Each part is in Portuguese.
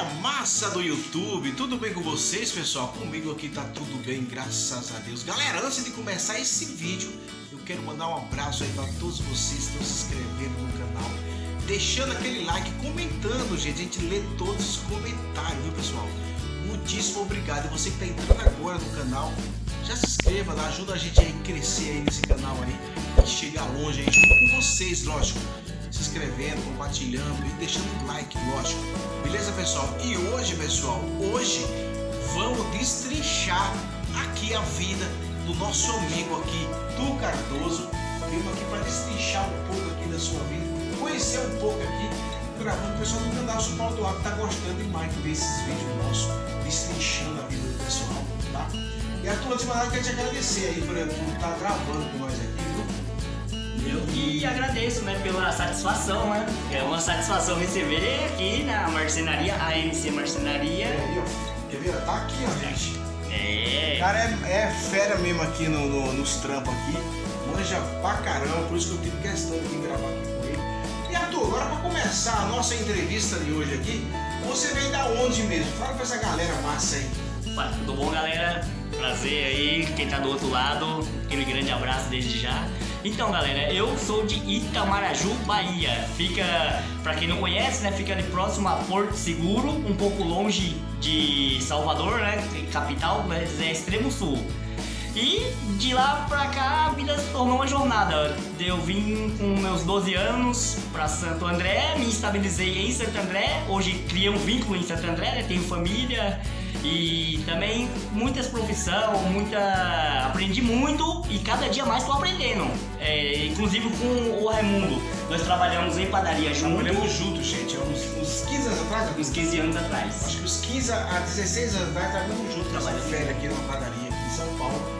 galera massa do YouTube, tudo bem com vocês, pessoal? Comigo aqui tá tudo bem, graças a Deus. Galera, antes de começar esse vídeo, eu quero mandar um abraço aí para todos vocês que estão se inscrevendo no canal, deixando aquele like, comentando, gente. A gente lê todos os comentários, viu, pessoal? Muitíssimo obrigado. E você que tá entrando agora no canal, já se inscreva ajuda a gente a crescer aí nesse canal aí, e chegar longe aí, junto com vocês, lógico se inscrevendo, compartilhando e deixando like, lógico. Beleza, pessoal? E hoje, pessoal, hoje vamos destrinchar aqui a vida do nosso amigo aqui, Tu Cardoso. Vimos aqui para destrinchar um pouco aqui da sua vida, conhecer um pouco aqui, gravando. O pessoal do canal São Paulo do Ar tá gostando demais de ver esses vídeos nossos, destrinchando a vida do pessoal, tá? E a tua eu quero te agradecer aí por estar tá gravando com nós aqui? Eu que agradeço, né, pela satisfação, né? É uma satisfação receber aqui na marcenaria, AMC Marcenaria. É, Quer ver? Tá aqui, ó, gente. É. O cara é, é fera mesmo aqui no, no, nos trampos aqui. Manja pra caramba, por isso que eu tive questão de gravar aqui com ele. E Arthur, agora pra começar a nossa entrevista de hoje aqui, você vem da onde mesmo? Fala pra essa galera massa aí. Tudo bom, galera? Prazer aí, quem tá do outro lado, aquele grande abraço desde já. Então, galera, eu sou de Itamaraju, Bahia. Fica, para quem não conhece, né, fica ali próximo a Porto Seguro, um pouco longe de Salvador, né, capital, mas é extremo sul. E de lá pra cá a vida se tornou uma jornada. Eu vim com meus 12 anos para Santo André, me estabilizei em Santo André, hoje criei um vínculo em Santo André, né? tenho família e também muitas profissões, muita. aprendi muito e cada dia mais estou aprendendo. É, inclusive com o Raimundo. Nós trabalhamos em padaria junto. Trabalhamos juntos, gente, uns, uns 15 anos atrás? Uns 15 anos atrás. Acho que uns 15 a 16 anos atrás trabalhamos juntos, trabalhando férias aqui numa padaria aqui em São Paulo.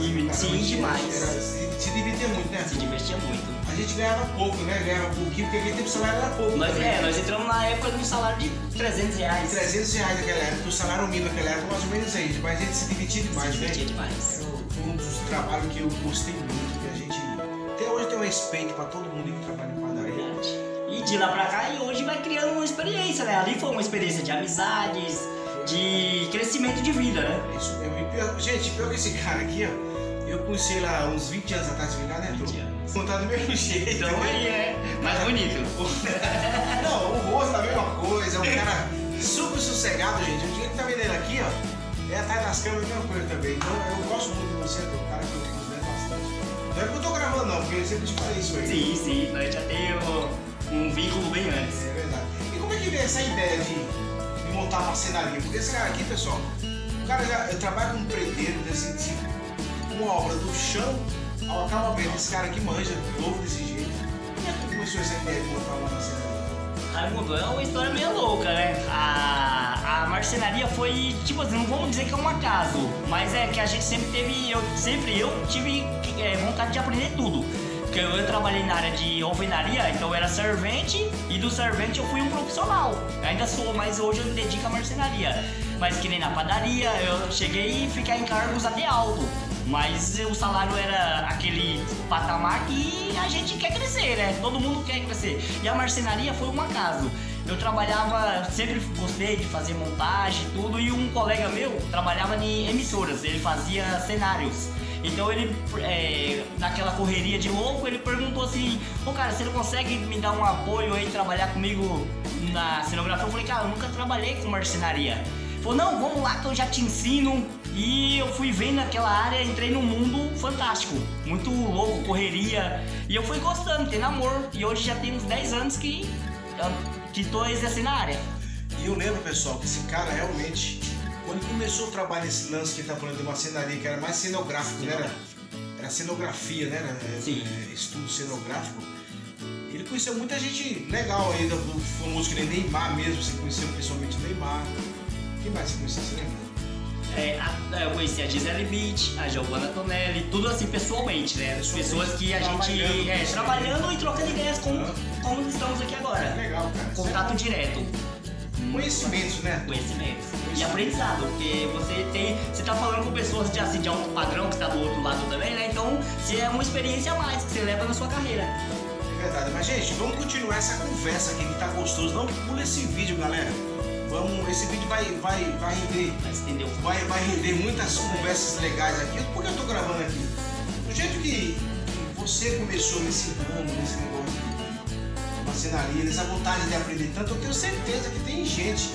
E sim, demais. Era, se, se divertia muito, né? Se divertia muito. A gente ganhava pouco, né? Ganhava pouquinho, porque aquele tempo o salário era pouco. Nós, é, nós entramos na época de um salário de 300 reais. 300 reais naquela época, o salário mínimo naquela época, mais ou menos aí. Mas a gente se divertia demais, se divertia né? demais. Foi um dos trabalhos que eu gostei muito, que a gente. Até hoje tem um respeito pra todo mundo que trabalha em padaria. Verdade. E de lá pra cá, e hoje vai criando uma experiência, né? Ali foi uma experiência de amizades, de crescimento de vida, né? Isso mesmo. Gente, pior que esse cara aqui, ó. Eu conheci lá uns 20 anos atrás, ficar, né, 20 anos. Contar do mesmo jeito. Então né? aí é mais bonito. Não, o rosto é a mesma coisa, é um cara super sossegado, gente. O dia que tá vendo ele aqui, ó, é atrás das câmeras, é a mesma coisa também. Então eu gosto muito de você, é um cara que eu considero bastante. Não é que eu tô gravando, não, porque eu sempre te falei isso aí. Sim, sim, nós já temos um vínculo bem antes. É verdade. E como é que veio essa ideia de, de montar uma cenaria? Porque esse cara aqui, pessoal, o cara já eu trabalho como preteiro desse tipo, uma obra do chão ao acabamento. Esse cara aqui manja, novo desse jeito. Como é que começou essa ideia de montar uma cenaria? Raimundo, é uma história meio louca, né? A, a marcenaria foi, tipo assim, não vamos dizer que é um acaso, mas é que a gente sempre teve, eu, sempre eu tive é, vontade de aprender tudo. Porque eu, eu trabalhei na área de alvenaria, então eu era servente e do servente eu fui um profissional. Eu ainda sou, mas hoje eu me dedico à marcenaria. Mas que nem na padaria, eu cheguei e fiquei em cargos até alto. Mas o salário era aquele patamar que a gente quer crescer, né? Todo mundo quer crescer. E a marcenaria foi um acaso. Eu trabalhava, sempre gostei de fazer montagem e tudo, e um colega meu trabalhava em emissoras, ele fazia cenários. Então ele, é, naquela correria de louco, ele perguntou assim, ô cara, você não consegue me dar um apoio aí, trabalhar comigo na cenografia? Eu falei, cara, eu nunca trabalhei com marcenaria. Ele falou, não, vamos lá que eu já te ensino. E eu fui vendo aquela área, entrei num mundo fantástico, muito louco, correria. E eu fui gostando, tem namoro. E hoje já tem uns 10 anos que, que tô exercendo a área. E eu lembro, pessoal, que esse cara realmente, quando começou o trabalho nesse lance que ele tá falando de uma cenaria que era mais cenográfico, né? Era, era cenografia, né? Era, Sim. é, estudo cenográfico. Ele conheceu muita gente legal aí, do do famoso que nem Neymar mesmo, você conheceu pessoalmente o Neymar. Quem mais você conheceu, você lembra? É, a- eu conheci a Gisele Beach, a Giovanna Tonelli, tudo assim pessoalmente, né? As pessoas que a gente Trabalhando. é, trabalhando e trocando ideias como, como estamos aqui agora. Legal, cara. Contato direto. Conhecimentos, né? Conhecimentos. E aprendizado, porque você tem. Você tá falando com pessoas de, assim, de alto padrão que está do outro lado também, né? Então, se é uma experiência a mais que você leva na sua carreira. É verdade. Mas, gente, vamos continuar essa conversa aqui que tá gostoso. Não pula esse vídeo, galera. Vamos, esse vídeo vai, vai, vai render. Vai Vai, vai render muitas conversas legais aqui. Por que eu tô gravando aqui? Do jeito que, que você começou nesse ramo, nesse negócio de marcenaria, nessa vontade de aprender tanto, eu tenho certeza que tem gente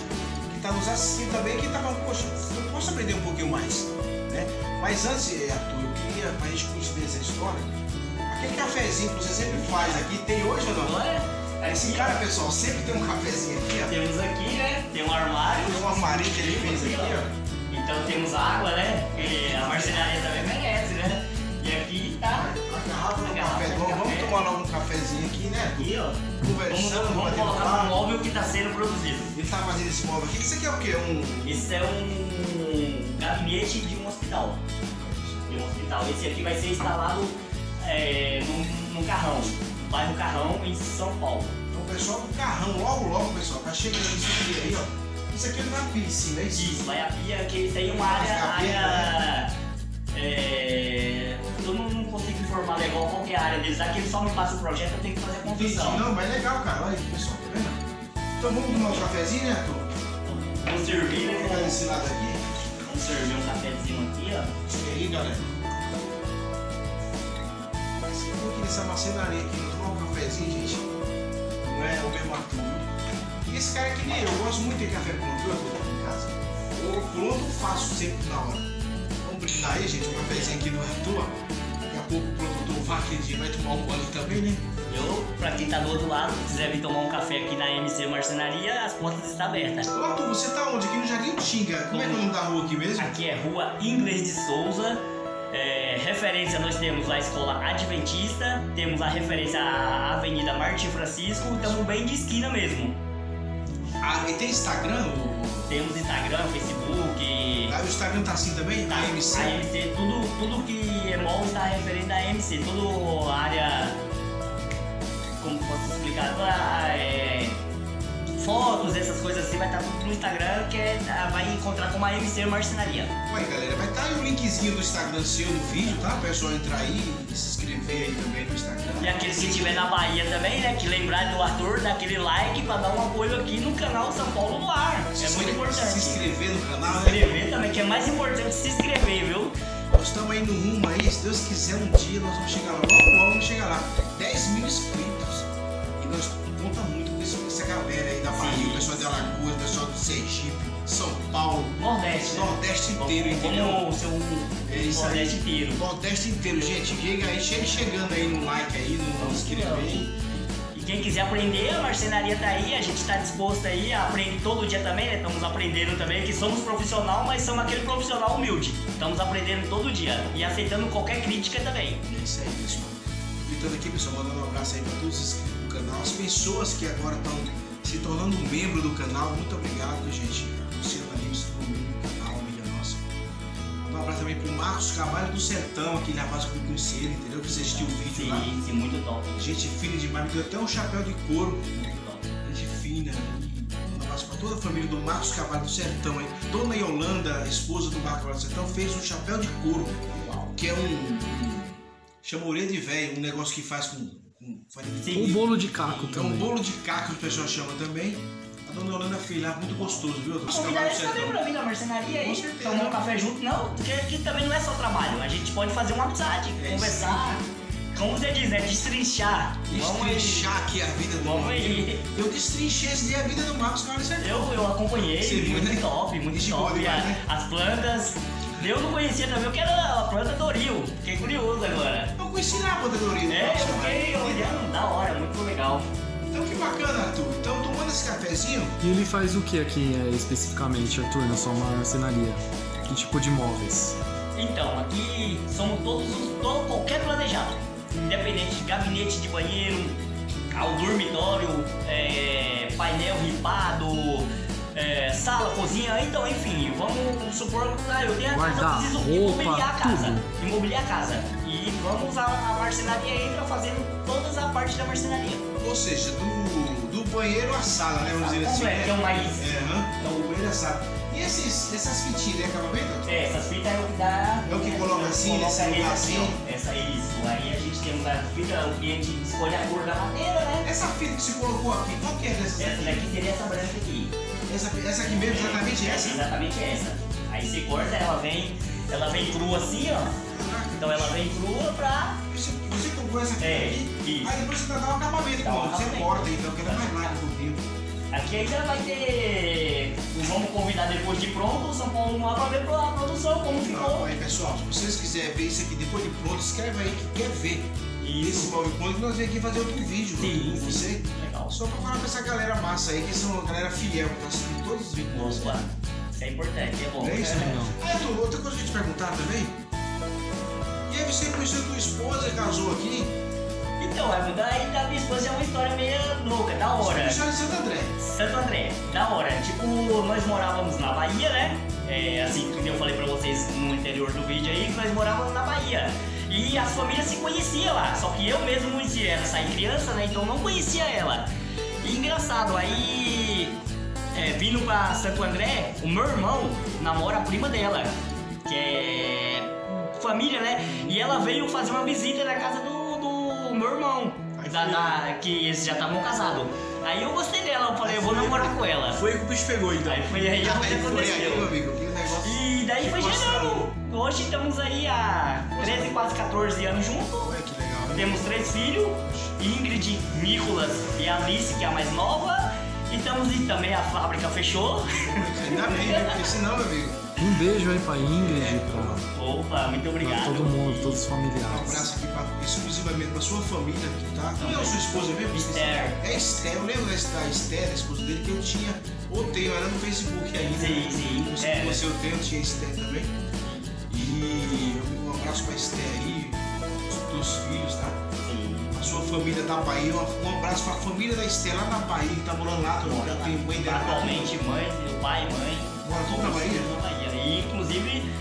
tá nos assistindo também que falando, poxa, eu posso aprender um pouquinho mais. Né? Mas antes, eh, Arthur, eu queria, pra gente continuar essa história, aquele cafezinho que você sempre faz aqui, tem hoje ou não? Olha, Esse cara, pessoal, sempre tem um cafezinho aqui, ó. temos aqui, né? Tem um armário. Tem um armarinho que ele fez aqui, ó. Então temos água, né? Porque a marcenaria também né? Tomar um cafezinho aqui, né? Aqui, ó. Vamos, Conversando, vamos batendo colocar no móvel que está sendo produzido. Ele tá fazendo esse móvel aqui. Isso aqui é o quê? Um. Esse é um gabinete de um hospital. De um hospital. Esse aqui vai ser instalado é, num, num carrão. Vai no carrão em São Paulo. Então, pessoal do carrão, logo, logo, pessoal, tá chegando isso aqui aí, ó. Isso aqui é uma piscina, é isso? Isso, vai a pia, que isso é uma área. Área é, não, não consigo informar legal qual que é a área deles. Aqui eles só me passam o projeto, eu tenho que fazer a construção. Não, mas é legal, cara. Olha aí, pessoal, tá vendo? Então vamos tomar um cafezinho, né, Arthur? Vamos servir, Vamos pegar né? desse lado aqui. Vamos servir um cafezinho aqui, ó. E aí, galera? Assim, eu aqui nessa marcenaria aqui, vou tomar um cafezinho, gente. Não é o mesmo Arthur. E esse cara aqui nem eu, eu gosto muito de café pronto, Arthur, aqui em casa. Eu pronto eu faço sempre na hora. Vamos brindar aí, gente, um cafezinho aqui do Arthur. Pouco o produtor Wagner vai tomar um gole também, né? Eu, pra quem tá do outro lado, quiser vir tomar um café aqui na MC Marcenaria, as portas estão abertas. Ô Arthur, você tá onde? Aqui no Jardim Tinga. Como é que é o nome da rua aqui mesmo? Aqui é Rua Inglês de Souza. É, referência nós temos a escola Adventista, temos a referência à Avenida Martim Francisco, estamos bem de esquina mesmo. Ah, e tem Instagram? Temos Instagram, Facebook, ah, o Instagram tá assim também? tá, AMC? a MC, tudo, tudo que é mall está referente à AMC, tudo área. Como posso explicar? Toda, é, fotos, essas coisas assim, vai estar tudo no Instagram, que é, vai encontrar como a MC Marcenaria. Ué, galera, vai estar aí o linkzinho do Instagram seu no vídeo, tá? O pessoal entrar aí e se inscrever aí também no Instagram. E aqueles que estiver na Bahia também, né? Que lembrar do Arthur, daquele like pra dar um apoio aqui no canal São Paulo no ar. Se É muito importante. Se inscrever no canal, Se né? inscrever também, que é mais importante se inscrever, viu? Nós estamos aí no rumo aí, se Deus quiser um dia nós vamos chegar lá, logo logo vamos chegar lá. 10 mil inscritos. E nós galera aí da Bahia, o pessoal de Alagoas, o pessoal do Sergipe, São Paulo, Nordeste, né? Nordeste inteiro, entendeu? Vamos ser um É. Nordeste inteiro. Nordeste inteiro, gente. Chega aí, chega chegando aí no like aí, no inscrever. E quem quiser aprender, a marcenaria tá aí, a gente tá disposto aí, aprende todo dia também, né? Estamos aprendendo também, que somos profissional, mas somos aquele profissional humilde. Estamos aprendendo todo dia e aceitando qualquer crítica também. É isso aí, pessoal. Gritando aqui, pessoal, mandando um abraço aí para todos os inscritos canal, as pessoas que agora estão se tornando membro do canal. Muito obrigado, gente. Luciano Lima se tornou membro do canal, amiga nossa. Mandar um abraço também pro Marcos Cavalho do Sertão, aquele rapaz que eu conheci ele, entendeu? Que você assistiu o vídeo lá. Sim, sim, muito top. Gente fina demais, me deu até um chapéu de couro. Muito top. Gente fina. Um abraço para toda a família do Marcos Cavalho do Sertão, aí. Dona Yolanda, esposa do Marcos Cavalho do Sertão, fez um chapéu de couro Uau. que é um, um de velho, um negócio que faz com, O bolo de caco É um também. bolo de caco que o pessoal chama também. A dona Yolanda fez lá, muito gostoso, viu? Convidar eles também pra vir na marcenaria Com aí, tomar um café junto, não, porque aqui também não é só trabalho, a gente pode fazer uma amizade, É conversar, como você diz, né, destrinchar. Destrinchar aqui a vida do Vamos aí. Eu destrinchei esse dia a vida do Marcos Carlos Sertão. Eu, eu acompanhei, Você viu, muito né? top, muito Gente top. demais, né? As plantas. Eu não conhecia também o que era a planta Doril. Fiquei curioso agora. Eu conheci na banda do Orino. É, eu fiquei olhando, da hora, muito legal. Então que bacana, Arthur. Então tomando esse cafezinho, E ele faz o que aqui é, especificamente, Arthur, na sua marcenaria? Que tipo de móveis? Então, aqui somos todos os, todo, qualquer planejado. Independente de gabinete de banheiro, ao dormitório, é, painel ripado, é, sala, cozinha, então enfim, vamos supor que ah, eu tenho a casa, eu preciso Guarda-roupa, imobiliar a casa. tudo. Imobiliar a casa. E vamos a, a marcenaria entra fazendo toda a parte da marcenaria. ou seja, do, do banheiro à sala, né? Vamos dizer assim. Completo, que é né? um mais. É. Então o banheiro à sala. E esses, essas fitinhas, né? Acabamento? É, essas fitas é o que dá. É o que coloca assim, coloca nesse esse lugarzinho? assim, ó. Essa isso. Aí a gente tem a fita, o cliente escolhe a cor da madeira, né? Essa fita que você colocou aqui, qual que é dessas Essa aqui? daqui seria essa branca aqui. Essa, essa aqui mesmo, exatamente essa? Exatamente essa. Aí você corta, ela vem, ela vem crua assim, ó. Então ela vem crua pra. Você, você comprou essa aqui É, aqui, aí depois você dá um acabamento Dá um você acabamento. corta então, que ela é mais rápido um pouquinho. Aqui ainda vai ter. Vamos convidar depois de pronto o São Paulo lá pra ver a produção, como Não, ficou. aí pessoal, se vocês quiserem ver isso aqui depois de pronto, escreve aí que quer ver. Esse móvel pronto que nós vamos aqui fazer outro vídeo Sim, com você. Legal. Só pra falar pra essa galera massa aí, que são uma galera fiel, que tá assistindo todos os vídeos. Opa, isso é importante, é bom. É isso? Legal. Ah, outra coisa que eu ia te perguntar também. E aí você conheceu tua esposa, casou aqui? Então, é, daí da minha esposa é uma história meio louca, da Você hora. conheceu em Santo André. Santo André, da hora. Tipo, nós morávamos na Bahia, né? É, assim que eu falei pra vocês no interior do vídeo aí, que nós morávamos na Bahia. E as famílias se conheciam lá, só que eu mesmo não conhecia ela, saí criança, né? Então não conhecia ela. E engraçado, aí é, vindo pra Santo André, o meu irmão namora a prima dela, que é família, né? E ela veio fazer uma visita na casa do, do meu irmão, da, da- que eles já estavam casados. Aí eu gostei dela, eu falei, eu vou namorar com ela. Foi que o bicho pegou então. Aí foi aí que Aí foi aí, meu aconteceu. amigo, que negócio. E daí foi gerando. Hoje estamos aí há 13, quase 14 anos juntos. Olha que legal? Temos três filhos, Ingrid, Nicolas e Alice, que é a mais nova. E estamos e também a fábrica fechou. Ainda bem, né? Porque senão, meu amigo. Um beijo aí pra Ingrid, pra, Opa, muito pra obrigado. todo mundo, todos os Um familiares. abraço aqui pra, exclusivamente pra sua família, tá? Como é a sua esposa mesmo? Esther. É Esther, eu lembro da Esther, a esposa dele, que eu tinha, ou tenho, era no Facebook ainda. Sim, sim. Se É. você eu tenho, eu tinha Esther também. E abraço pra Esther aí, os teus filhos, tá? A sua família da Bahia, um abraço pra família da Esther lá na Bahia, que tá morando lá, todo mundo tem mãe dela. Atualmente, mãe, meu pai, mãe. Mora tudo na Bahia? Na Bahia. E inclusive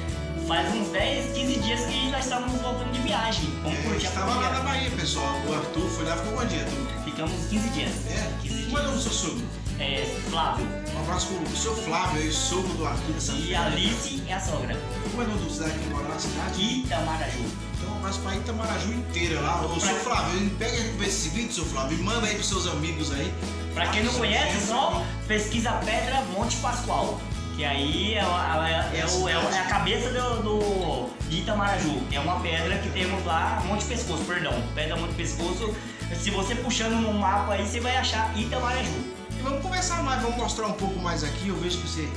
faz uns 10, 15 dias que nós estamos voltando de viagem. Vamos É, curtir a estava lá na Bahia, pessoal. O Arthur foi lá, ficou quanto dia, Arthur? Ficamos 15 dias. É? 15 Como é o dias. seu sogro? É, Flávio. Um abraço pro seu Flávio aí, sogro do Arthur dessa E feira. Alice é a sogra. Como é o nome do cidade que mora na cidade? Itamaraju. Então um abraço pra Itamaraju inteira lá. Ô, seu Flávio, pega aí esse vídeo, seu Flávio, e manda aí pros seus amigos aí. Pra quem não conhece, só pesquisa Pedra Monte Pascoal. Que aí é, a- é- é o- é o- é a cabeça do, do- de Itamaraju. É uma pedra que temos lá, Monte Pescoço, perdão. Pedra Monte Pescoço. Se você puxando no mapa aí, você vai achar Itamaraju. E vamos conversar mais, vamos mostrar um pouco mais aqui. Eu vejo que você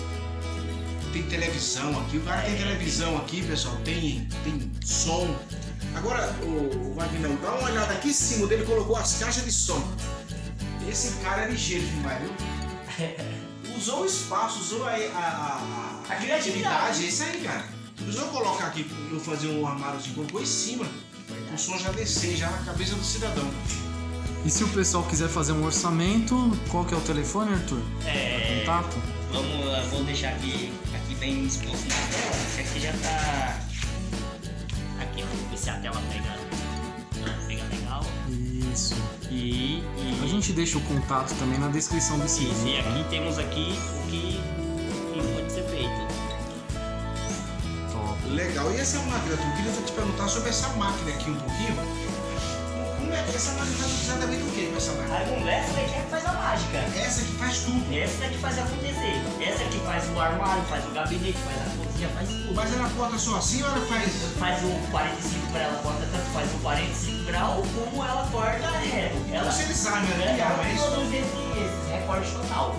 tem televisão aqui. O cara tem televisão aqui, pessoal. Tem, tem som. Agora, o Vagnão, dá uma olhada aqui em cima dele, colocou as caixas de som. Esse cara é ligeiro demais, viu? Usou o espaço, usou a, a, a, A criatividade. É isso aí, cara. Não precisou colocar aqui, eu fazer um armário assim, colocou em cima. O som já descer, já na cabeça do cidadão. E se o pessoal quiser fazer um orçamento, qual que é o telefone, Arthur? É, Contato? vamos, eu vou deixar aqui, aqui bem exposto na tela. Esse aqui já tá. Aqui, ó. Ver se a tela pega. Pega legal. Isso. E. e A gente deixa o contato também na descrição desse Isso, e vídeo. aqui temos aqui o que, o que pode ser feito. Top. Legal. E essa máquina, tu queria te perguntar sobre essa máquina aqui um pouquinho. É essa máquina faz exatamente o que com essa máquina? A conversa daqui é que faz a mágica. Essa que faz tudo. Essa é que faz acontecer. Essa é que faz o armário, faz o gabinete, faz a cozinha, faz tudo. Mas ela corta só assim ou ela faz. Faz o 45 graus, ela corta tanto faz o 45 graus como ela corta reto. Ela, Você design, né? ela É produz esse, recorte total.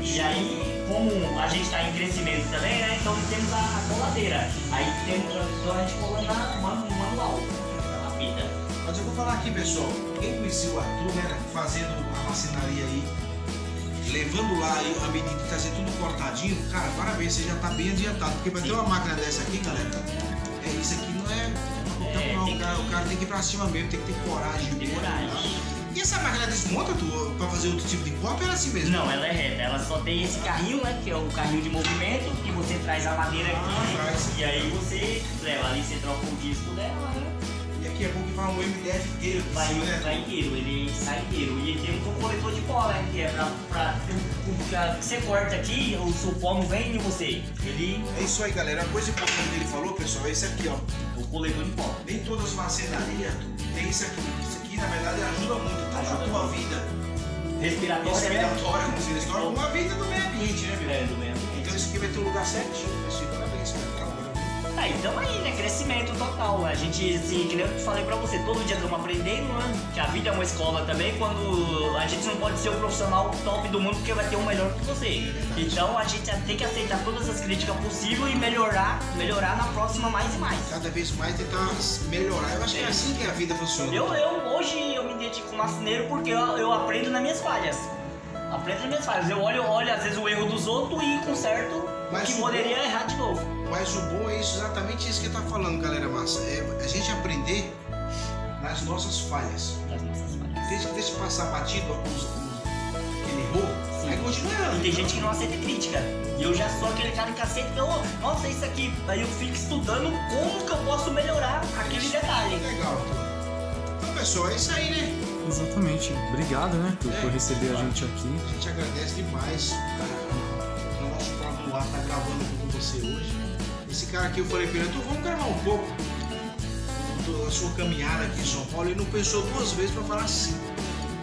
E aí, como a gente está em crescimento também, né? Então temos a, a coladeira. Aí temos a gente cola na manu- manual. Mas eu vou falar aqui, pessoal. Quem conhecia o Arthur, né? Fazendo a marcenaria aí, levando lá aí a medida de trazer tudo cortadinho, cara, parabéns, você já tá bem adiantado. Porque pra ter uma máquina dessa aqui, galera, é isso aqui não é. É, não, o, cara, que- o cara tem que ir pra cima mesmo, tem que ter coragem. Tem coragem. E essa máquina desmonta tu, pra fazer outro tipo de copo era assim mesmo? Não, ela é reta. Ela só tem esse carrinho, né? Que é o carrinho de movimento, que você traz a madeira aqui. Ah. E aí você leva ali, você troca o disco dela, é bom que vai um MDF inteiro, Vai, assim, né? vai inteiro, ele sai inteiro. E temos um coletor de pó, né? Que é pra. pra, pra- que você corta aqui, o seu pó não vem em você. Ele. É isso aí, galera. A coisa importante que ele falou, pessoal, é esse aqui, ó. O coletor de pó. Nem todas as marcenarias tem isso aqui. Isso aqui, na verdade, ajuda muito, tá? Ajuda a tua vida Respiratória, né? respiratória, como se diz, uma vida do meio ambiente, né, meu? ambiente, do meio Então ambiente. esse aqui vai ter um lugar certinho, esse Ah, então aí, né? Crescimento total. A gente, assim, que nem eu falei pra você, todo dia estamos aprendendo, né? Que a vida é uma escola também, quando a gente não pode ser o profissional top do mundo porque vai ter um melhor que você. Então a gente tem que aceitar todas as críticas possíveis e melhorar, melhorar na próxima mais e mais. Cada vez mais tentar melhorar. Eu acho que é assim que a vida funciona. Eu, eu hoje eu me identifico com marceneiro porque eu, eu aprendo nas minhas falhas. Aprendo nas minhas falhas. Eu olho, olho às vezes o erro dos outros e conserto Mas que poderia errar de novo. Mas o bom é isso, exatamente isso que tá falando, galera massa. É a gente aprender nas nossas falhas. Das nossas falhas. Deixa, deixa passar batido os, os, que ele errou, aí continua errando. E tem gente que não aceita crítica. E eu já sou aquele cara que aceita, então, ó, nossa, isso aqui. Aí eu fico estudando como que eu posso melhorar aquele detalhe. Legal. Então, pessoal, é isso aí, né? Exatamente. Obrigado, né, por, por É. receber a gente aqui. A gente agradece demais ah, o nosso próprio ar tá gravando com você hoje. Esse cara aqui eu falei pra ele, então vamos gravar um pouco da sua caminhada aqui em São Paulo. Ele não pensou duas vezes pra falar sim.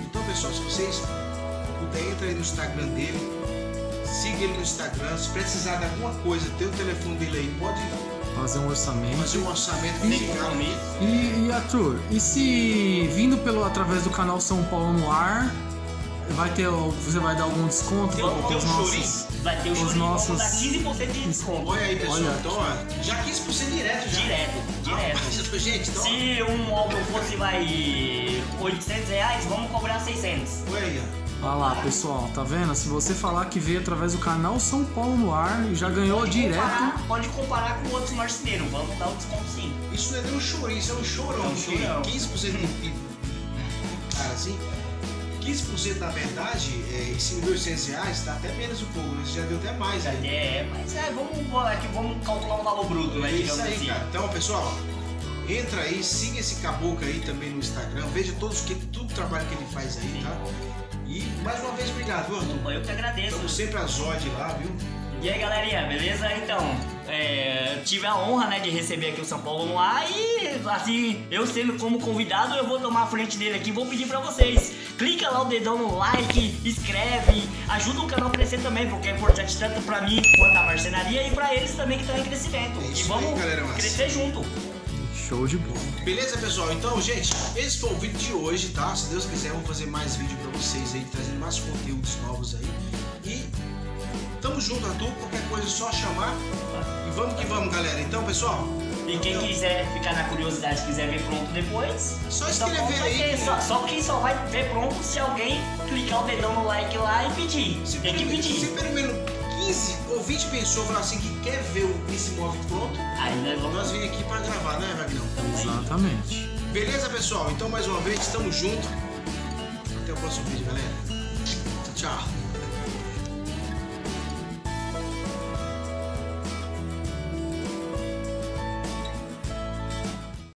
Então pessoal, se vocês puderem entrar aí no Instagram dele, siga ele no Instagram. Se precisar de alguma coisa, tem o telefone dele aí, pode Fazer um orçamento. fazer um orçamento E- musical. E, e Arthur, e se vindo pelo através do canal São Paulo no ar, vai ter o- você vai dar algum desconto Tem- para tem os nossos Vai ter Os nossos- vamos dar 15% de desconto. Olha aí, pessoal. Olha. Então, ó, já 15% direto já. Direto, direto. Rapaz, gente, então. Se um álbum fosse, vai, 800 reais, vamos cobrar 600. Olha aí, ó. Olha lá, pessoal, tá vendo? Se você falar que veio através do canal São Paulo no ar, já ganhou Pode direto. comparar- pode comparar com outros marceneiros, vamos dar o desconto sim. Isso não é nem um chorinho, isso é um chorão. É um chorão. 15% de, de. Cara, assim. 15% na verdade, é, em cima de 800 reais, dá até menos um pouco, né? Você já deu até mais aí. É, mas é, vamos, é que vamos calcular o valor bruto, né? É isso aí, assim. cara. Então, pessoal, entra aí, siga esse caboclo aí também no Instagram, veja todos que, todo o trabalho que ele faz aí, tá? E mais uma vez, obrigado, viu, Arthur. Eu que agradeço. Estamos sempre a Zod lá, viu? E aí, galerinha, beleza? Então, é, tive a honra, né, de receber aqui o São Paulo no ar e, assim, eu sendo como convidado, eu vou tomar a frente dele aqui e vou pedir pra vocês. Clica lá o dedão no like, inscreve, ajuda o canal a crescer também, porque é importante tanto pra mim quanto a marcenaria e pra eles também que estão em crescimento. É e isso aí, vamos galera crescer junto. Show de bola. Beleza, pessoal? Então, gente, esse foi o vídeo de hoje, tá? Se Deus quiser, eu vou fazer mais vídeo pra vocês aí, trazendo mais conteúdos novos aí. E tamo junto, Arthur. Qualquer coisa é só chamar. E vamos que vamos, galera. Então, pessoal, E quem quiser ficar na curiosidade, quiser ver pronto depois, Só então escrever aí Só, só quem só vai ver pronto se alguém clicar o dedão no like lá e pedir. se Tem que pelo, se pedir. pelo menos 15 ou 20 pessoas falar assim que quer ver o- esse móvel pronto, Aí nós vamos nós vim aqui pra gravar, né, Vagnão? Exatamente. Beleza, pessoal? Então, mais uma vez, estamos juntos. Até o próximo vídeo, galera. Tchau, tchau.